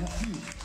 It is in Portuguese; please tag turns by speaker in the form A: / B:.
A: Merci.